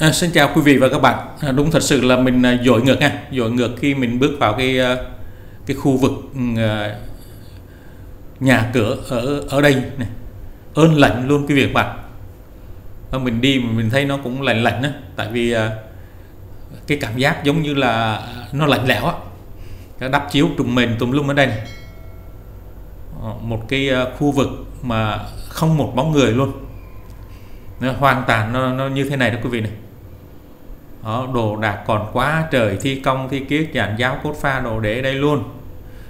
À, xin chào quý vị và các bạn. À, đúng thật sự là mình à, dội ngược nha, dội ngược khi mình bước vào cái à, cái khu vực ừ, à, nhà cửa ở ở đây này, ơn lạnh luôn quý vị các bạn. À, mình đi mình thấy nó cũng lạnh lạnh á, tại vì à, cái cảm giác giống như là nó lạnh lẽo á, cái đắp chiếu trùm mền tùm lum ở đây này. À, ờ, một cái à, khu vực mà không một bóng người luôn nó hoàn toàn nó, nó như thế này đó quý vị này đó, đồ đạc còn quá trời thi công thi kiết giàn giáo cốt pha đồ để đây luôn.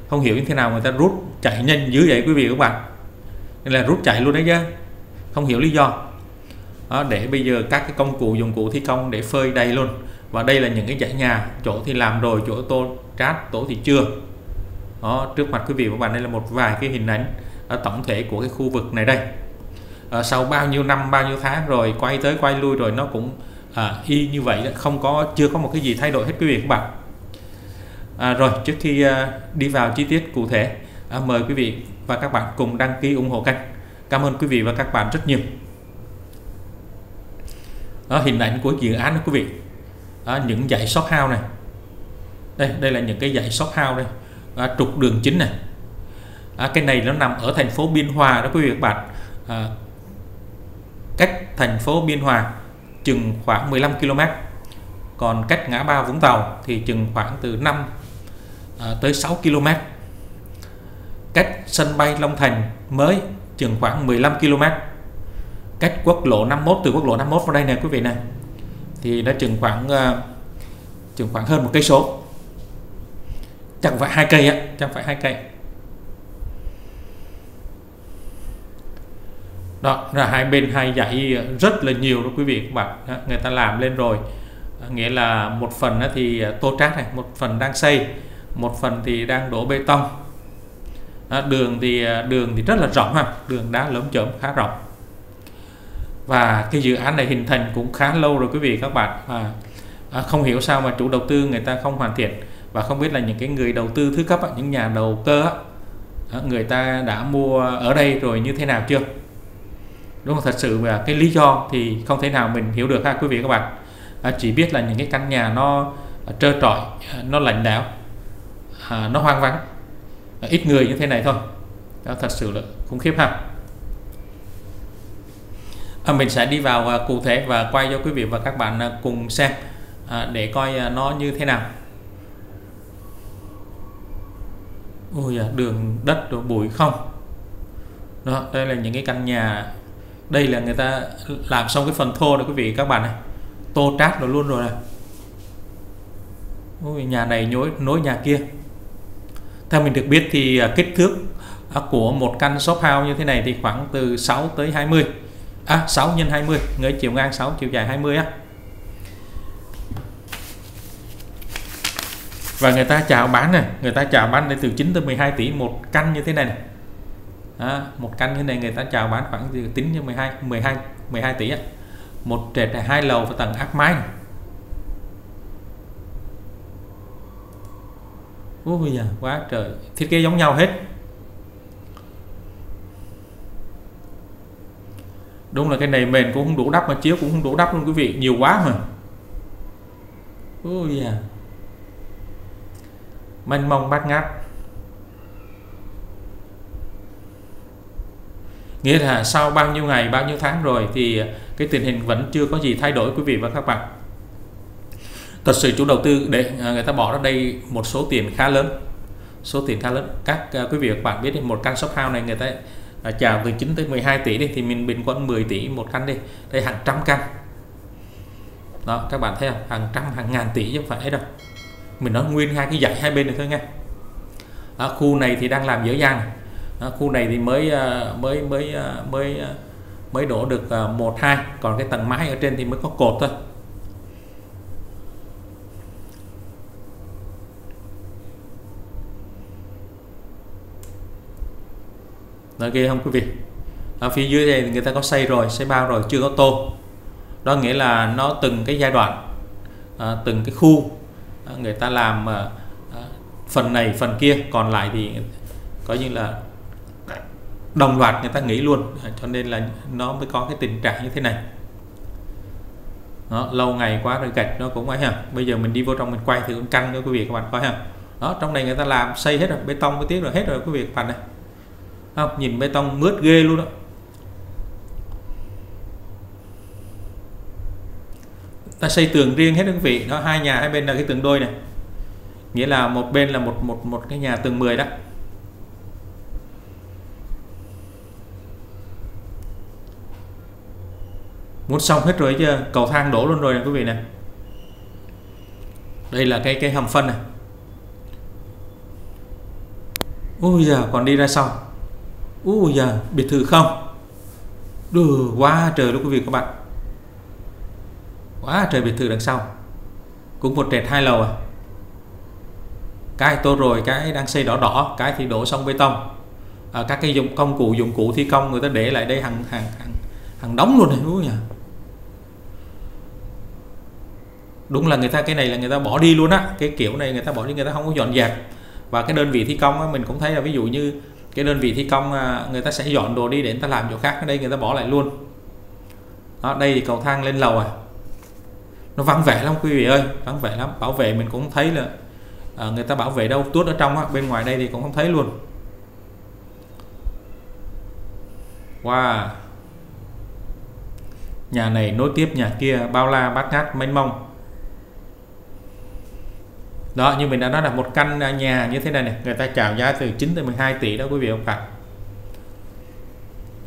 Không hiểu như thế nào người ta rút chạy nhanh dữ vậy quý vị các bạn. Nên là rút chạy luôn đấy chứ. Không hiểu lý do. Đó, để bây giờ các cái công cụ dụng cụ thi công để phơi đầy luôn. Và đây là những cái dãy nhà chỗ thì làm rồi chỗ tô trát tổ thì chưa. Đó trước mặt quý vị và các bạn đây là một vài cái hình ảnh tổng thể của cái khu vực này đây. À, sau bao nhiêu năm bao nhiêu tháng rồi quay tới quay lui rồi nó cũng à, y như vậy không có chưa có một cái gì thay đổi hết quý vị các bạn. À, rồi trước khi à, đi vào chi tiết cụ thể à, mời quý vị và các bạn cùng đăng ký ủng hộ kênh. Cảm ơn quý vị và các bạn rất nhiều. Đó, hình ảnh của dự án đó quý vị. À, những dãy shop house này. Đây đây là những cái dãy shop house đây. À, trục đường chính này. À, cái này nó nằm ở thành phố Biên Hòa đó quý vị các bạn. À, cách thành phố Biên Hòa chừng khoảng 15 km còn cách ngã ba Vũng Tàu thì chừng khoảng từ 5 à, tới 6 km cách sân bay Long Thành mới chừng khoảng 15 km cách quốc lộ 51 từ quốc lộ 51 vào đây nè quý vị này thì nó chừng khoảng à, chừng khoảng hơn một cây số. Chẳng phải hai cây á, chẳng phải hai cây. Đó, là hai bên hai dãy rất là nhiều đó quý vị các bạn. Người ta làm lên rồi. Ờ, nghĩa là một phần thì ờ, tô trát này, một phần đang xây, một phần thì đang đổ bê tông. Đường thì ờ, đường thì rất là rộng ha, đường đá lớn chởm khá rộng. Và cái dự án này hình thành cũng khá lâu rồi quý vị các bạn và à, không hiểu sao mà chủ đầu tư người ta không hoàn thiện. Và không biết là những cái người đầu tư thứ cấp những nhà đầu cơ người ta đã mua ở đây rồi như thế nào chưa? Đúng không? Thật sự là cái lý do thì không thể nào mình hiểu được ha quý vị các bạn. À, chỉ biết là những cái căn nhà nó à, trơ trọi à, nó lạnh lẽo à, nó hoang vắng. À, ít người như thế này thôi. Đó thật sự là khủng khiếp ha. À, mình sẽ đi vào à, cụ thể và quay cho quý vị và các bạn à, cùng xem à, để coi à, nó như thế nào. Ôi à, đường đất bụi không? Đó đây là những cái căn nhà đây là người ta làm xong cái phần thô này quý vị các bạn này. Tô trát nó luôn rồi này. Ôi, nhà này nối nối nhà kia. Theo mình được biết thì à, kích thước à, của một căn shop house như thế này thì khoảng từ 6 tới 20 à 6 x 20 người chiều ngang 6 chiều dài 20 á. Và người ta chào bán này người ta chào bán đây từ 9 tới 12 tỷ một căn như thế này, này à, một căn như này người ta chào bán khoảng gì? Tính như 12 12 12 tỷ á. Một trệt là hai lầu và tầng áp mái này. Ủa bây giờ quá trời thiết kế giống nhau hết. Đúng là cái này mền cũng không đủ đắp mà chiếu cũng không đủ đắp luôn quý vị nhiều quá mà. Ôi da mênh mông bát ngát. Nghĩa là sau bao nhiêu ngày, bao nhiêu tháng rồi thì cái tình hình vẫn chưa có gì thay đổi, quý vị và các bạn. Thật sự chủ đầu tư để à, người ta bỏ ra đây một số tiền khá lớn, số tiền khá lớn. Các à, quý vị và các bạn biết đi, một căn shop house này người ta à, chào từ 9 tới 12 tỷ đi, thì mình bình quân 10 tỷ một căn đi đây hàng trăm căn. Đó, các bạn thấy không? Hàng trăm, hàng ngàn tỷ chứ không phải đâu. Mình nói nguyên hai cái dãy hai bên này thôi nha. Ở khu này thì đang làm dở dang à, khu này thì mới à, mới mới à, mới à, mới đổ được một hai. Còn cái tầng mái ở trên thì mới có cột thôi. Đó ghê không quý vị? Ở phía dưới đây thì người ta có xây rồi xây bao rồi chưa có tô. Đó nghĩa là nó từng cái giai đoạn à, từng cái khu à, người ta làm à, phần này phần kia. Còn lại thì có như là đồng loạt người ta nghĩ luôn. Cho nên là nó mới có cái tình trạng như thế này. Đó, lâu ngày quá rồi gạch nó cũng ấy ha. Bây giờ mình đi vô trong mình quay thì cũng căng cho quý vị các bạn coi ha. Đó trong này người ta làm xây hết rồi bê tông mới tiếc rồi hết rồi quý vị các bạn này. Không nhìn bê tông mướt ghê luôn đó. Ta xây tường riêng hết đó quý vị. Đó hai nhà hai bên là cái tường đôi này. Nghĩa là một bên là một một một cái nhà tường 10 đó. Muốn xong hết rồi chứ cầu thang đổ luôn rồi nè quý vị này đây là cái cái hầm phân này. Ui giờ còn đi ra sau. Ui giờ biệt thự không? Đưa quá trời luôn quý vị các bạn. Quá trời biệt thự đằng sau. Cũng một trệt hai lầu à. Cái tô rồi cái đang xây đỏ đỏ cái thì đổ xong bê tông. À, các cái dụng công cụ dụng cụ thi công người ta để lại đây hàng hàng hàng, hàng đóng luôn này u nhỉ đúng là người ta cái này là người ta bỏ đi luôn á. Cái kiểu này người ta bỏ đi người ta không có dọn dẹp. Và cái đơn vị thi công á, mình cũng thấy là ví dụ như cái đơn vị thi công à, người ta sẽ dọn đồ đi để người ta làm chỗ khác ở đây người ta bỏ lại luôn. Đó, đây thì cầu thang lên lầu à. Nó vắng vẻ lắm quý vị ơi vắng vẻ lắm. Bảo vệ mình cũng thấy là à, người ta bảo vệ đâu tuốt ở trong á bên ngoài đây thì cũng không thấy luôn. Wow. Nhà này nối tiếp nhà kia bao la bát ngát mênh mông đó như mình đã nói là một căn à, nhà như thế này này người ta chào giá từ 9 tới 12 tỷ đó quý vị không ạ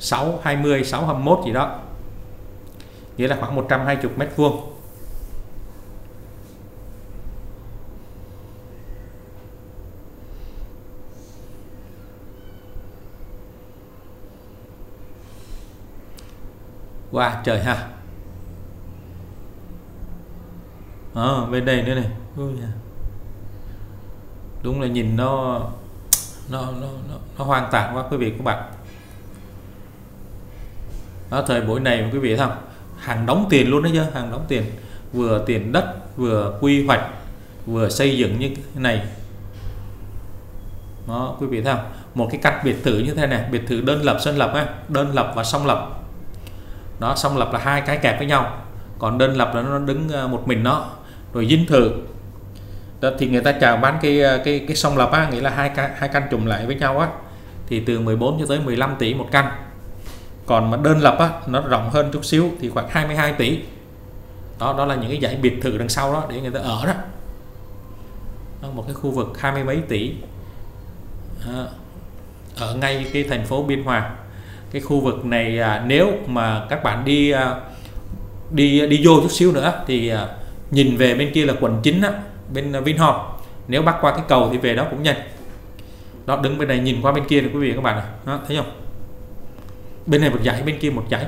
6 20 6 21 gì đó. Nghĩa là khoảng 120 mét vuông. Wow trời ha. À, bên đây nữa này. Ui da đúng là nhìn nó nó nó nó, nó hoang tàn quá quý vị các bạn. Đó thời buổi này quý vị thấy không? Hàng đóng tiền luôn đấy chứ hàng đóng tiền. Vừa tiền đất vừa quy hoạch vừa xây dựng như thế này. Đó quý vị thấy không? Một cái căn biệt thự như thế này biệt thự đơn lập sân lập á đơn lập và song lập. Đó song lập là hai cái kẹp với nhau. Còn đơn lập là nó đứng ờ, một mình nó. Rồi dinh thự đó, thì người ta chào bán cái ờ, cái cái song lập á nghĩa là hai căn hai căn trùng lại với nhau á thì từ 14 cho tới 15 tỷ một căn. Còn mà đơn lập á nó rộng hơn chút xíu thì khoảng 22 tỷ. Đó đó là những cái dãy biệt thự đằng sau đó để người ta ở đó, đó một cái khu vực hai mươi mấy tỷ. À, ở ngay cái thành phố Biên Hòa. Cái khu vực này à, nếu mà các bạn đi à, đi đi vô chút xíu nữa thì à, nhìn về bên kia là quận 9 á, bên ờ, Vinhome. Nếu bắt qua cái cầu thì về đó cũng nhanh. Đó đứng bên này nhìn qua bên kia này quý vị các bạn này. đó thấy không? Bên này một dãy bên kia một dãy.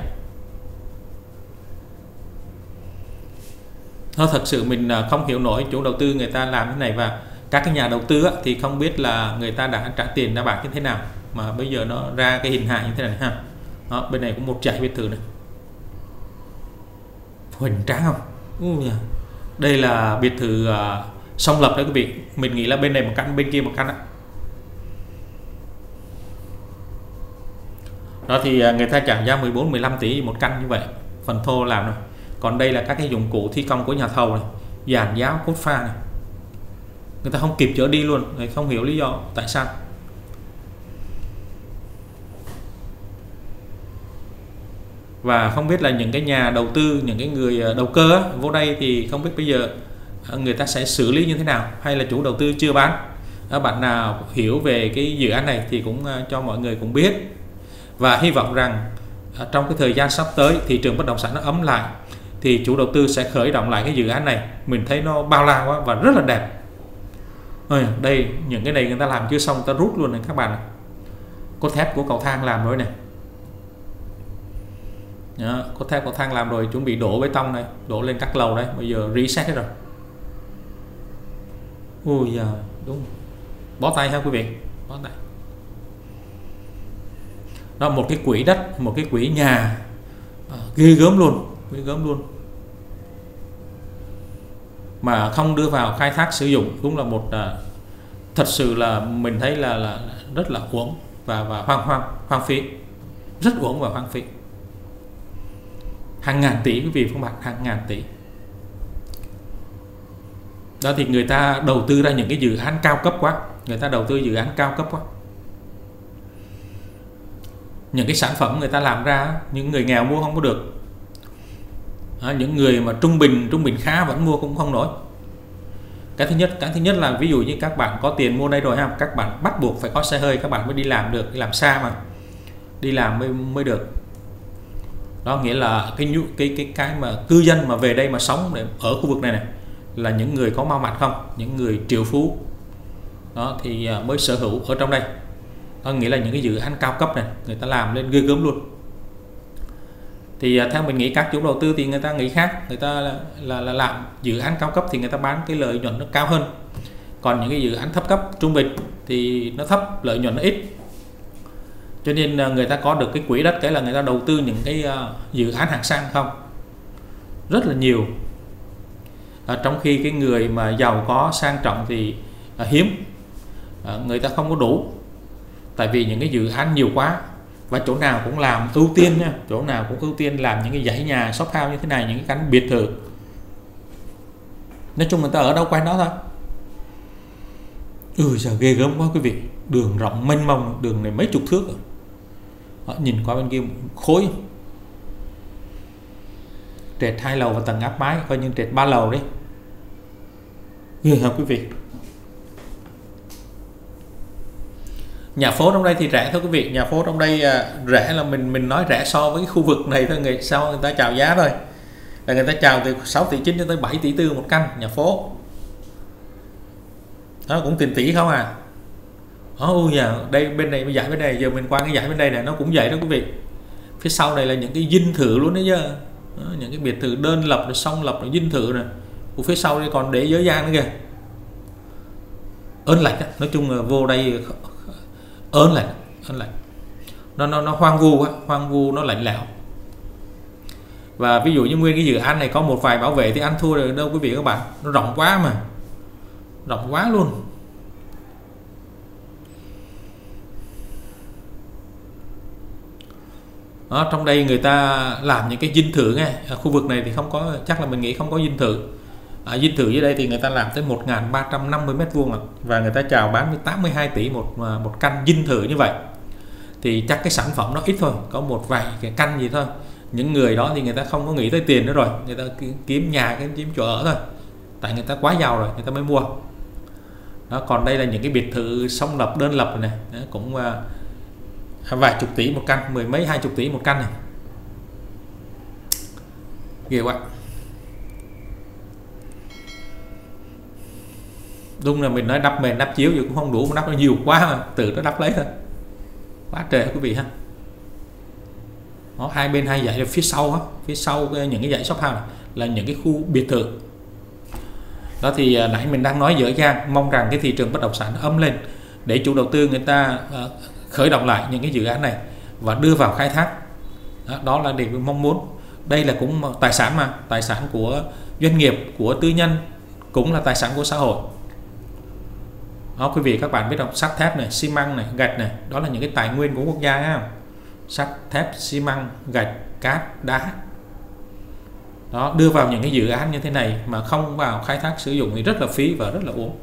Nó thật sự mình ờ, không hiểu nổi chủ đầu tư người ta làm thế này và các cái nhà đầu tư á, thì không biết là người ta đã trả tiền đã bạc như thế nào mà bây giờ nó ra cái hình hài như thế này ha. Đó, bên này cũng một dãy biệt thự này. Hoành tráng không? Uh, đây là biệt thự uh, song lập đấy quý vị. Mình nghĩ là bên này một căn bên kia một căn ạ. Đó thì à, người ta trả giá 14 15 tỷ một căn như vậy. Phần thô làm rồi còn đây là các cái dụng cụ thi công của nhà thầu này. Dàn giáo cốt pha này. Người ta không kịp chở đi luôn người không hiểu lý do tại sao. Và không biết là những cái nhà đầu tư những cái người ờ, đầu cơ vô đây thì không biết bây giờ ờ, người ta sẽ xử lý như thế nào hay là chủ đầu tư chưa bán. Ờ, bạn nào hiểu về cái dự án này thì cũng cho mọi người cũng biết. Và hy vọng rằng trong cái thời gian sắp tới thị trường bất động sản nó ấm lại thì chủ đầu tư sẽ khởi động lại cái dự án này. Mình thấy nó bao la quá và rất là đẹp. Ôi, đây những cái này người ta làm chưa xong ta rút luôn này các bạn cốt thép của cầu thang làm rồi này đó, có thép có thang làm rồi chuẩn bị đổ bê tông này đổ lên các lầu đấy bây giờ reset hết rồi. Ui giờ đúng. Bó tay ha quý vị? Bó tay. Đó một cái quỹ đất một cái quỹ nhà. À, ghê gớm luôn ghê gớm luôn. Mà không đưa vào khai thác sử dụng cũng là một à, thật sự là mình thấy là, là rất là uổng và và hoang hoang hoang phí. Rất uổng và hoang phí hàng ngàn tỷ quý vị các bạn hàng ngàn tỷ. Đó thì người ta đầu tư ra những cái dự án cao cấp quá người ta đầu tư dự án cao cấp quá. Những cái sản phẩm người ta làm ra những người nghèo mua không có được. À, những người mà trung bình trung bình khá vẫn mua cũng không nổi. Cái thứ nhất cái thứ nhất là ví dụ như các bạn có tiền mua đây rồi ha các bạn bắt buộc phải có xe hơi các bạn mới đi làm được đi làm xa mà đi làm mới mới được đó nghĩa là cái nhu cái cái cái mà cư dân mà về đây mà sống để ở khu vực này này là những người có mau mặt không? Những người triệu phú. Đó thì à, mới sở hữu ở trong đây. Có nghĩa là những cái dự án cao cấp này người ta làm lên ghê gớm luôn. Thì à, theo mình nghĩ các chủ đầu tư thì người ta nghĩ khác. Người ta là, là, là làm dự án cao cấp thì người ta bán cái lợi nhuận nó cao hơn. Còn những cái dự án thấp cấp trung bình thì nó thấp lợi nhuận nó ít cho nên à, người ta có được cái quỹ đất cái là người ta đầu tư những cái à, dự án hàng sang không? Rất là nhiều. À, trong khi cái người mà giàu có sang trọng thì à, hiếm. À, người ta không có đủ. Tại vì những cái dự án nhiều quá. Và chỗ nào cũng làm ưu tiên nha. Chỗ nào cũng ưu tiên làm những cái dãy nhà shop house như thế này những cái căn biệt thự. Nói chung người ta ở đâu quanh đó thôi. Ừ giờ ghê gớm quá quý vị. Đường rộng mênh mông đường này mấy chục thước rồi. Đó, nhìn qua bên kia khối. Trệt hai lầu và tầng áp mái coi như trệt ba lầu đi. Ghê hợp quý vị? Nhà phố trong đây thì rẻ thôi quý vị. Nhà phố trong đây à, rẻ là mình mình nói rẻ so với khu vực này thôi. Người sau người ta chào giá thôi. Là người ta chào từ 6 tỷ 9 cho tới 7 tỷ tư một căn nhà phố. Nó cũng tiền tỷ không à oh dạ. Yeah, đây bên này giải bên này giờ mình qua cái giải bên đây này nó cũng vậy đó quý vị. Phía sau này là những cái dinh thự luôn đấy chứ. Đó, những cái biệt thự đơn lập rồi song lập rồi dinh thự này của phía sau đây còn để giới gian nữa kìa. Ơn lạnh nói chung là vô đây ơn lạnh ơn lạnh nó nó nó hoang vu á hoang vu nó lạnh lẽo. Và ví dụ như nguyên cái dự án này có một vài bảo vệ thì ăn thua được đâu quý vị các bạn. Nó rộng quá mà. Rộng quá luôn. Đó, trong đây người ta làm những cái dinh thự nghe. Ở khu vực này thì không có chắc là mình nghĩ không có dinh thự. À, dinh thự dưới đây thì người ta làm tới 1.350 mét vuông à. và người ta chào bán với 82 tỷ một à, một căn dinh thự như vậy. Thì chắc cái sản phẩm nó ít thôi có một vài cái căn gì thôi. Những người đó thì người ta không có nghĩ tới tiền nữa rồi. Người ta kiếm nhà cái kiếm chỗ ở thôi. Tại người ta quá giàu rồi người ta mới mua. Đó còn đây là những cái biệt thự song lập đơn lập này cũng à, vài chục tỷ một căn mười mấy hai chục tỷ một căn này. Ghê quá. Đúng là mình nói đắp mền đắp chiếu giờ cũng không đủ mà đắp nó nhiều quá mà tự nó đắp lấy thôi. Quá trời quý vị ha. Nó hai bên hai dãy phía sau á phía sau những cái dãy shop house là những cái khu biệt thự. Đó thì à, nãy mình đang nói dở dang mong rằng cái thị trường bất động sản âm lên để chủ đầu tư người ta uh, khởi động lại những cái dự án này và đưa vào khai thác. Đó, đó là điều mong muốn. Đây là cũng tài sản mà tài sản của doanh nghiệp của tư nhân cũng là tài sản của xã hội. Đó quý vị các bạn biết không? Sắt thép này xi măng này gạch này đó là những cái tài nguyên của quốc gia ha sắt thép xi măng gạch cát đá. Đó đưa vào những cái dự án như thế này mà không vào khai thác sử dụng thì rất là phí và rất là uổng.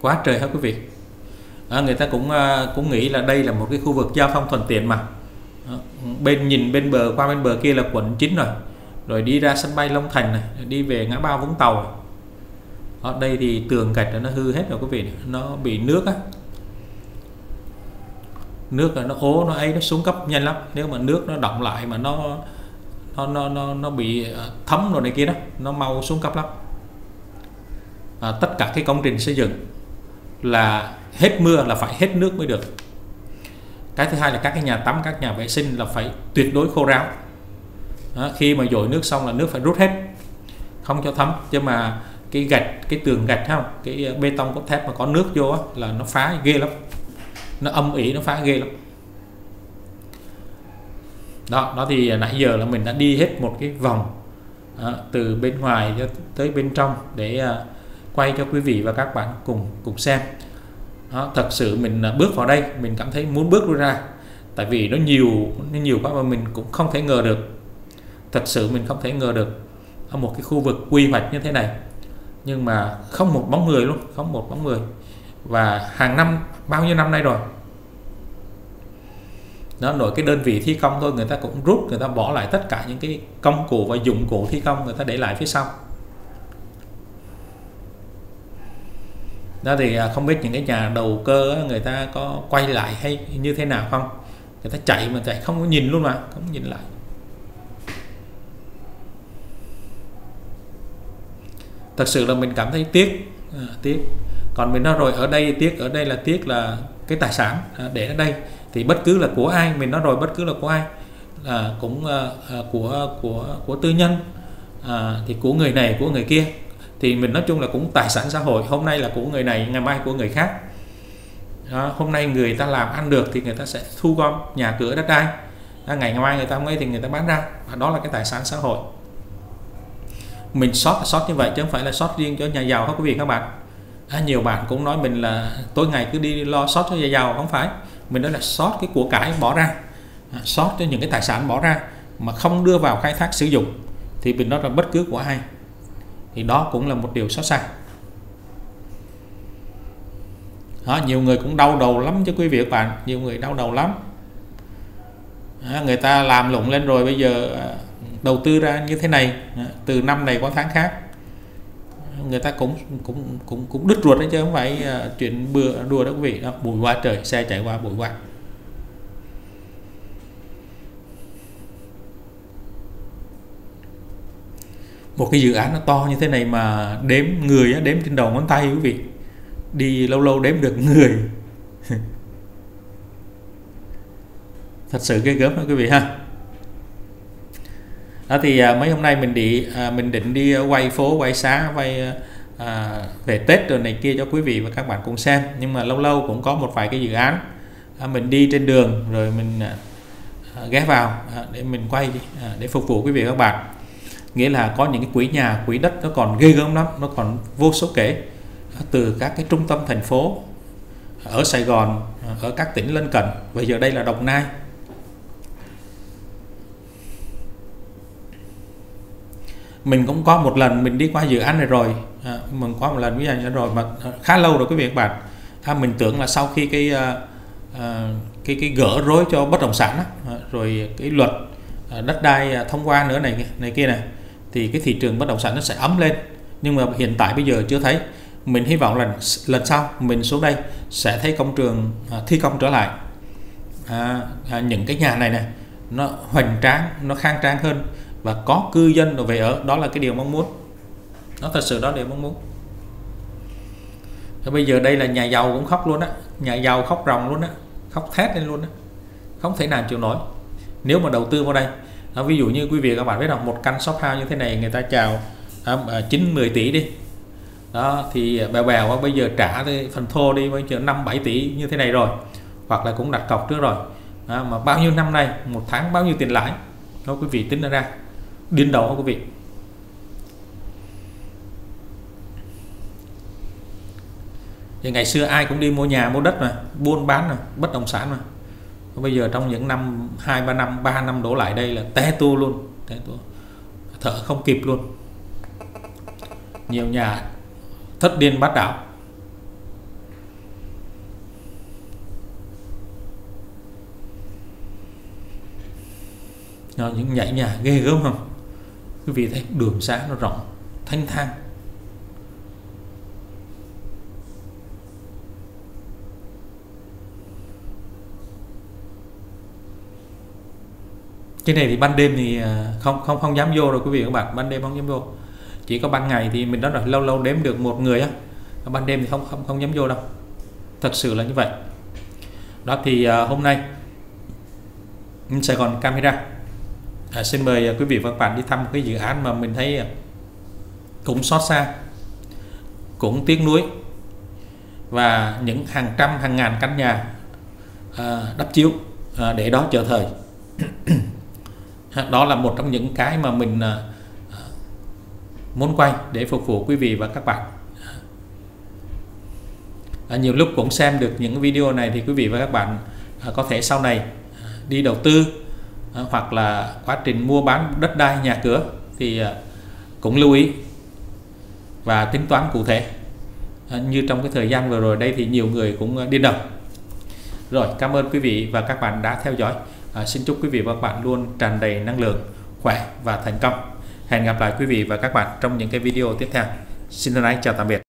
Quá trời hết quý vị. À, người ta cũng à, cũng nghĩ là đây là một cái khu vực giao thông thuận tiện mà. Bên nhìn bên bờ qua bên bờ kia là quận 9 rồi. Rồi đi ra sân bay Long Thành này đi về ngã ba Vũng Tàu. Ở đây thì tường gạch nó hư hết rồi quý vị nó bị nước á. Nước là nó ố nó ấy nó xuống cấp nhanh lắm. Nếu mà nước nó động lại mà nó nó nó nó, nó bị à, thấm rồi này kia đó nó mau xuống cấp lắm. À, tất cả cái công trình xây dựng là hết mưa là phải hết nước mới được. Cái thứ hai là các cái nhà tắm các nhà vệ sinh là phải tuyệt đối khô ráo. Đó, khi mà dội nước xong là nước phải rút hết không cho thấm. Chứ mà cái gạch cái tường gạch không? Cái ờ, bê tông cốt thép mà có nước vô là nó phá ghê lắm. Nó âm ỉ nó phá ghê lắm. Đó đó thì nãy giờ là mình đã đi hết một cái vòng đó, từ bên ngoài cho tới bên trong để uh, quay cho quý vị và các bạn cùng cùng xem. Đó, thật sự mình à, bước vào đây mình cảm thấy muốn bước ra. Tại vì nó nhiều nó nhiều quá mà mình cũng không thể ngờ được. Thật sự mình không thể ngờ được ở một cái khu vực quy hoạch như thế này. Nhưng mà không một bóng người luôn không một bóng người. Và hàng năm bao nhiêu năm nay rồi? Nó nổi cái đơn vị thi công thôi người ta cũng rút người ta bỏ lại tất cả những cái công cụ và dụng cụ thi công người ta để lại phía sau. Đó thì à, không biết những cái nhà đầu cơ người ta có quay lại hay như thế nào không? Người ta chạy mà chạy không có nhìn luôn mà không nhìn lại. Thật sự là mình cảm thấy tiếc à, tiếc. Còn mình nói rồi ở đây tiếc ở đây là tiếc là cái tài sản à, để ở đây. Thì bất cứ là của ai mình nói rồi bất cứ là của ai là cũng à, à của của của tư nhân à, thì của người này của người kia thì mình nói chung là cũng tài sản xã hội. Hôm nay là của người này ngày mai của người khác. Đó, hôm nay người ta làm ăn được thì người ta sẽ thu gom nhà cửa đất đai. À, ngày mai người ta mới thì người ta bán ra. Và đó là cái tài sản xã hội. Mình sót sót như vậy chứ không phải là sót riêng cho nhà giàu không quý vị các bạn? À, nhiều bạn cũng nói mình là tối ngày cứ đi lo sót cho nhà giàu không phải. Mình nói là sót cái của cải bỏ ra. À, sót cho những cái tài sản bỏ ra mà không đưa vào khai thác sử dụng. Thì mình nói là bất cứ của ai thì đó cũng là một điều xót xa. Đó, nhiều người cũng đau đầu lắm chứ quý vị các bạn. Nhiều người đau đầu lắm. Đó, người ta làm lụng lên rồi bây giờ à, đầu tư ra như thế này à, từ năm này qua tháng khác. Người ta cũng cũng cũng cũng đứt ruột đấy chứ không phải à, chuyện bừa đùa đó quý vị. Đó bụi qua trời xe chạy qua bụi qua một cái dự án nó to như thế này mà đếm người đếm trên đầu ngón tay quý vị. Đi lâu lâu đếm được người. Thật sự ghê gớm đó quý vị ha. Đó thì à, mấy hôm nay mình đi à, mình định đi quay phố quay xá quay à, về Tết rồi này kia cho quý vị và các bạn cùng xem. Nhưng mà lâu lâu cũng có một vài cái dự án. À, mình đi trên đường rồi mình à ghé vào à, để mình quay à, để phục vụ quý vị và các bạn nghĩa là có những cái quỹ nhà quỹ đất nó còn ghê gớm lắm nó còn vô số kể. Từ các cái trung tâm thành phố ở Sài Gòn ở các tỉnh lân cận. Bây giờ đây là Đồng Nai. Mình cũng có một lần mình đi qua dự án này rồi. À, mình có một lần với anh rồi mà à, khá lâu rồi quý vị các bạn. À, mình tưởng là sau khi cái à, à cái cái gỡ rối cho bất động sản đó, à, rồi cái luật à, đất đai à, thông qua nữa này này kia này thì cái thị trường bất động sản nó sẽ ấm lên. Nhưng mà hiện tại bây giờ chưa thấy. Mình hy vọng là lần sau mình xuống đây sẽ thấy công trường à, thi công trở lại. À, à, những cái nhà này này nó hoành tráng nó khang trang hơn và có cư dân về ở. Đó là cái điều mong muốn. Nó thật sự đó điều mong muốn. Và bây giờ đây là nhà giàu cũng khóc luôn á. Nhà giàu khóc ròng luôn á. Khóc thét lên luôn á. Không thể nào chịu nổi. Nếu mà đầu tư vào đây à, ví dụ như quý vị các bạn biết rằng một căn shop house như thế này người ta chào à, à 9 10 tỷ đi. Đó thì bèo bèo bây giờ trả phần thô đi bây giờ 5 7 tỷ như thế này rồi hoặc là cũng đặt cọc trước rồi. À, mà bao nhiêu năm nay một tháng bao nhiêu tiền lãi? Đó quý vị tính ra. Điên đầu quý vị? Thì ngày xưa ai cũng đi mua nhà mua đất mà buôn bán mà bất động sản mà bây giờ trong những năm, hai, ba năm ba năm đổ lại đây là té tu luôn, té tu thở không kịp luôn. Nhiều nhà thất điên bát đảo những nhảy nhà ghê gớm không? Quý vị thấy đường xá nó rộng thanh thang. Cái này thì ban đêm thì à, không không không dám vô rồi quý vị các bạn. Ban đêm không dám vô. Chỉ có ban ngày thì mình đó là lâu lâu đếm được một người á. Ban đêm thì không không không dám vô đâu. Thật sự là như vậy. Đó thì à, hôm nay Sài Gòn camera à, xin mời à, quý vị và các bạn đi thăm cái dự án mà mình thấy cũng xót xa cũng tiếc nuối và những hàng trăm hàng ngàn căn nhà à, đắp chiếu à, để đó chờ thời đó là một trong những cái mà mình à, à, muốn quay để phục vụ quý vị và các bạn. À, nhiều lúc cũng xem được những video này thì quý vị và các bạn à, có thể sau này à, đi đầu tư à, hoặc là quá trình mua bán đất đai nhà cửa thì à, cũng lưu ý và tính toán cụ thể. À, như trong cái thời gian vừa rồi đây thì nhiều người cũng à, điên đầu. Rồi cảm ơn quý vị và các bạn đã theo dõi à, xin chúc quý vị và các bạn luôn tràn đầy năng lượng khỏe và thành công. Hẹn gặp lại quý vị và các bạn trong những cái video tiếp theo. Xin thân ái chào tạm biệt.